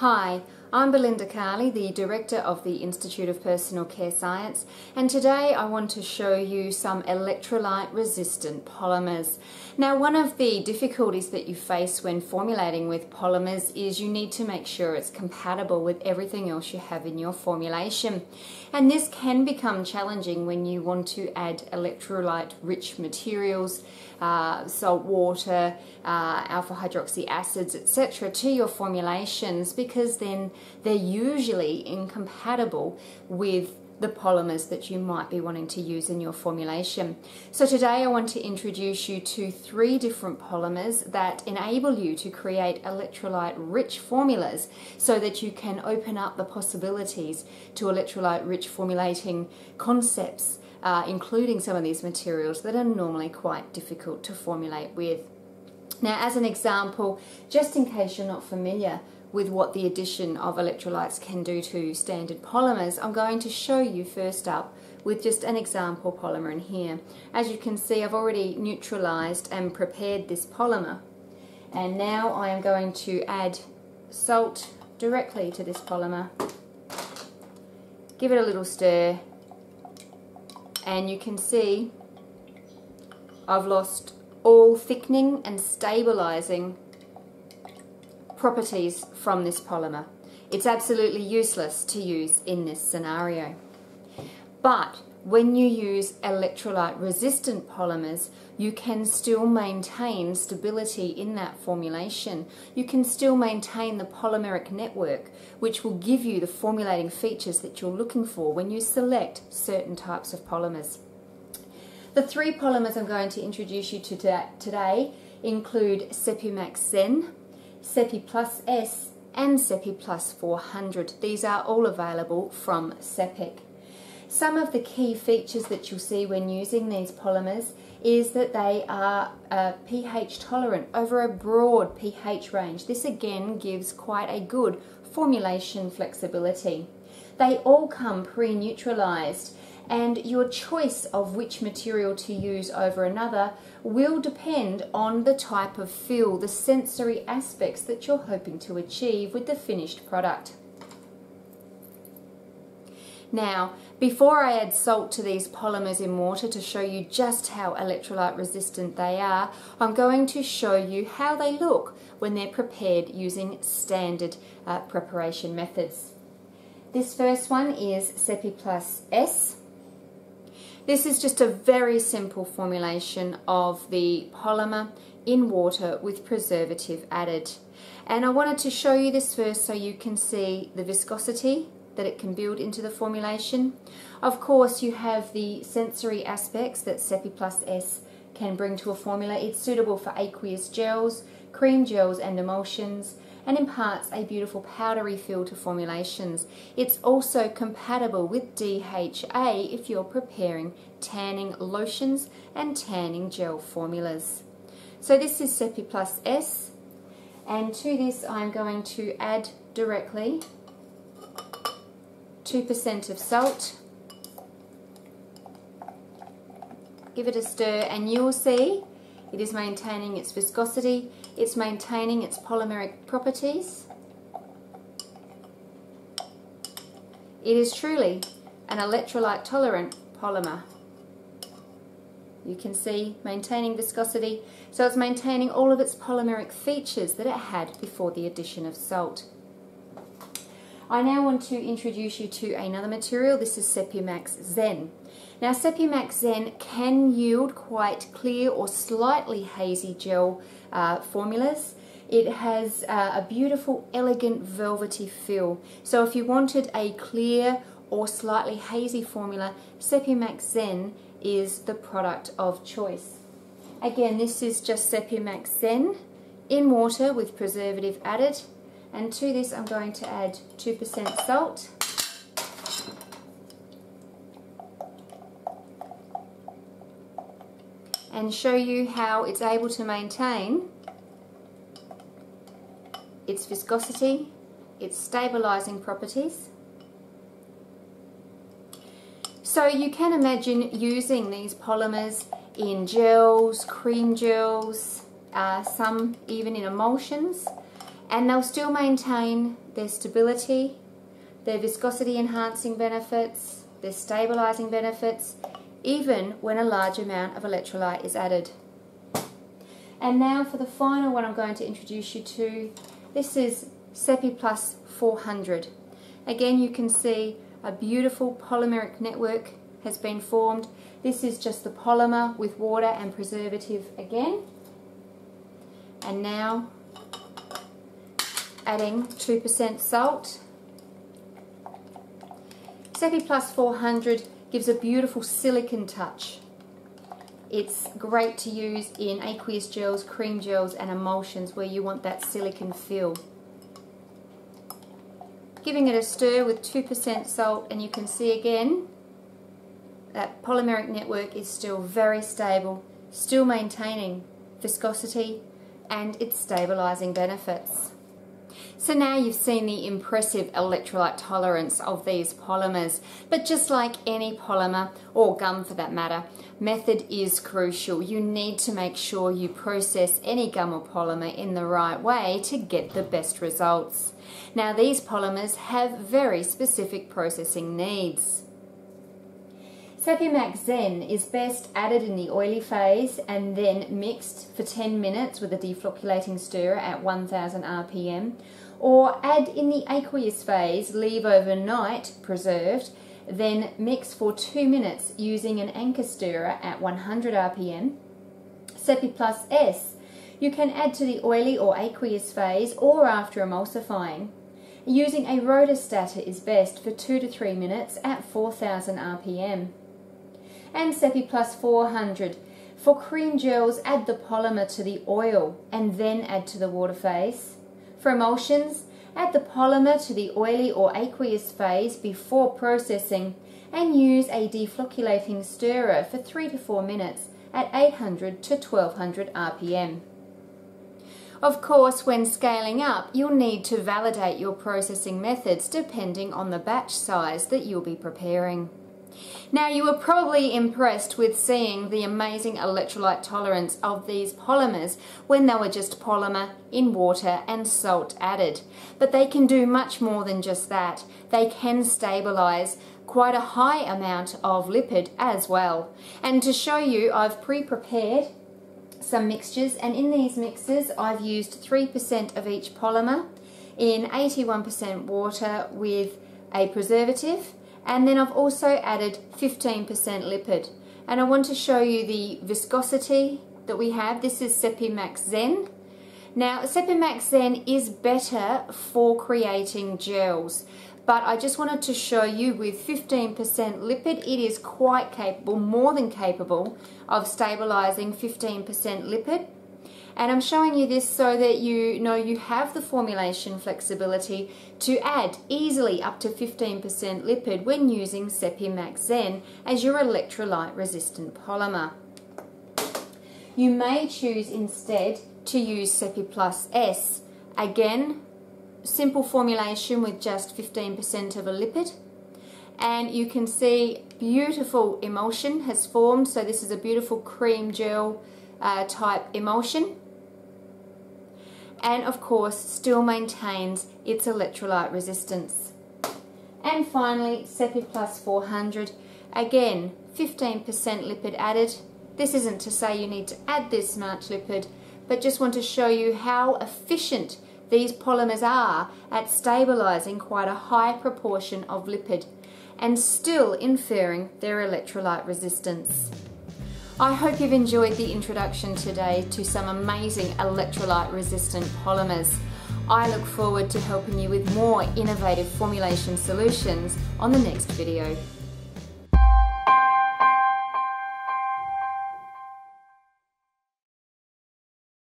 Hi, I'm Belinda Carli, the Director of the Institute of Personal Care Science, and today I want to show you some electrolyte resistant polymers. Now, one of the difficulties that you face when formulating with polymers is you need to make sure it's compatible with everything else you have in your formulation. And this can become challenging when you want to add electrolyte rich materials, uh, salt water, uh, alpha hydroxy acids, etc., to your formulations because then they're usually incompatible with the polymers that you might be wanting to use in your formulation. So today I want to introduce you to three different polymers that enable you to create electrolyte rich formulas so that you can open up the possibilities to electrolyte rich formulating concepts uh, including some of these materials that are normally quite difficult to formulate with. Now as an example, just in case you're not familiar with what the addition of electrolytes can do to standard polymers, I'm going to show you first up with just an example polymer in here. As you can see, I've already neutralized and prepared this polymer. And now I am going to add salt directly to this polymer. Give it a little stir. And you can see I've lost all thickening and stabilizing properties from this polymer. It's absolutely useless to use in this scenario. But when you use electrolyte resistant polymers, you can still maintain stability in that formulation. You can still maintain the polymeric network, which will give you the formulating features that you're looking for when you select certain types of polymers. The three polymers I'm going to introduce you to today include Sepimax Zen, Sepi Plus S and Sepi Plus 400. These are all available from Seppic. Some of the key features that you'll see when using these polymers is that they are uh, pH tolerant over a broad pH range. This again gives quite a good formulation flexibility. They all come pre-neutralized and your choice of which material to use over another will depend on the type of feel, the sensory aspects that you're hoping to achieve with the finished product. Now, before I add salt to these polymers in water to show you just how electrolyte resistant they are, I'm going to show you how they look when they're prepared using standard uh, preparation methods. This first one is Sepi Plus S. This is just a very simple formulation of the polymer in water with preservative added. And I wanted to show you this first so you can see the viscosity that it can build into the formulation. Of course, you have the sensory aspects that Sepi Plus S can bring to a formula. It's suitable for aqueous gels, cream gels and emulsions and imparts a beautiful powdery feel to formulations. It's also compatible with DHA if you're preparing tanning lotions and tanning gel formulas. So this is Sepi Plus S and to this I'm going to add directly 2% of salt give it a stir and you'll see it is maintaining its viscosity, it's maintaining its polymeric properties. It is truly an electrolyte tolerant polymer. You can see maintaining viscosity, so it's maintaining all of its polymeric features that it had before the addition of salt. I now want to introduce you to another material. This is Sepimax Zen. Now Sepimax Zen can yield quite clear or slightly hazy gel uh, formulas. It has uh, a beautiful, elegant, velvety feel. So if you wanted a clear or slightly hazy formula, Sepimax Zen is the product of choice. Again, this is just Sepimax Zen in water with preservative added. And to this I'm going to add 2% salt and show you how it's able to maintain its viscosity, its stabilizing properties. So you can imagine using these polymers in gels, cream gels, uh, some even in emulsions and they'll still maintain their stability, their viscosity enhancing benefits, their stabilizing benefits, even when a large amount of electrolyte is added. And now for the final one I'm going to introduce you to, this is Sepi Plus 400. Again you can see a beautiful polymeric network has been formed. This is just the polymer with water and preservative again. And now adding 2% salt. Sepi Plus 400 gives a beautiful silicon touch. It's great to use in aqueous gels, cream gels and emulsions where you want that silicon feel. Giving it a stir with 2% salt and you can see again that polymeric network is still very stable, still maintaining viscosity and its stabilising benefits. So now you've seen the impressive electrolyte tolerance of these polymers, but just like any polymer, or gum for that matter, method is crucial. You need to make sure you process any gum or polymer in the right way to get the best results. Now these polymers have very specific processing needs. Sepimax Zen is best added in the oily phase and then mixed for 10 minutes with a deflocculating stirrer at 1000 rpm or add in the aqueous phase, leave overnight preserved, then mix for 2 minutes using an anchor stirrer at 100 rpm. Sepi Plus S you can add to the oily or aqueous phase or after emulsifying. Using a rotor stator is best for 2 to 3 minutes at 4000 rpm and Sepi Plus 400. For cream gels, add the polymer to the oil and then add to the water phase. For emulsions, add the polymer to the oily or aqueous phase before processing and use a deflocculating stirrer for 3 to 4 minutes at 800 to 1200 RPM. Of course, when scaling up, you'll need to validate your processing methods depending on the batch size that you'll be preparing. Now you were probably impressed with seeing the amazing electrolyte tolerance of these polymers when they were just polymer in water and salt added. But they can do much more than just that. They can stabilize quite a high amount of lipid as well. And to show you, I've pre-prepared some mixtures and in these mixes I've used 3% of each polymer in 81% water with a preservative and then I've also added 15% lipid and I want to show you the viscosity that we have. This is Sepimax Zen. Now Sepimax Zen is better for creating gels but I just wanted to show you with 15% lipid it is quite capable, more than capable of stabilizing 15% lipid and I'm showing you this so that you know you have the formulation flexibility to add easily up to 15% lipid when using Sepimax Zen as your electrolyte resistant polymer. You may choose instead to use Sepi Plus S. Again, simple formulation with just 15% of a lipid and you can see beautiful emulsion has formed so this is a beautiful cream gel uh, type emulsion and of course still maintains its electrolyte resistance. And finally Sepi Plus 400, again 15% lipid added. This isn't to say you need to add this much lipid, but just want to show you how efficient these polymers are at stabilizing quite a high proportion of lipid and still inferring their electrolyte resistance. I hope you've enjoyed the introduction today to some amazing electrolyte resistant polymers. I look forward to helping you with more innovative formulation solutions on the next video.